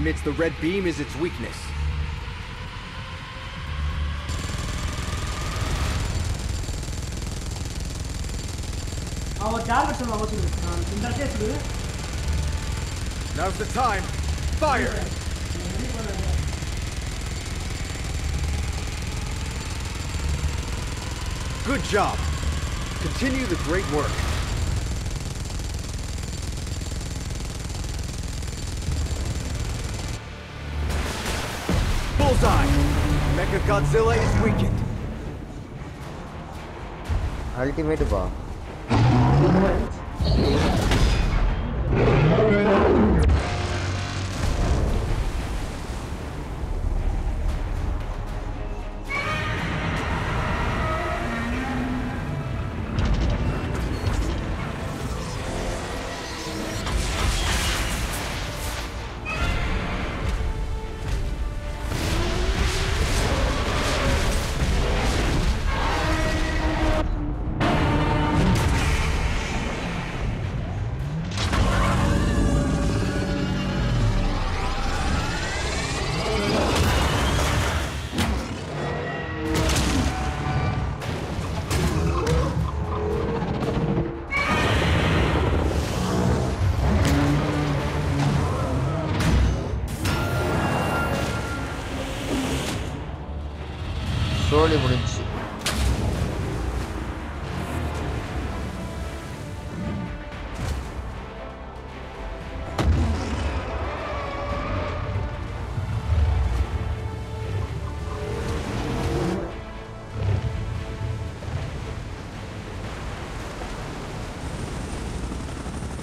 emits the red beam is its weakness. Now's the time. Fire! Good job. Continue the great work. Bullseye! Mecha Godzilla is weakened. Ultimate bomb.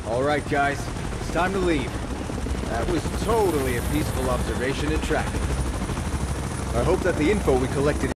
Alright guys, it's time to leave. That was totally a peaceful observation and tracking. I hope that the info we collected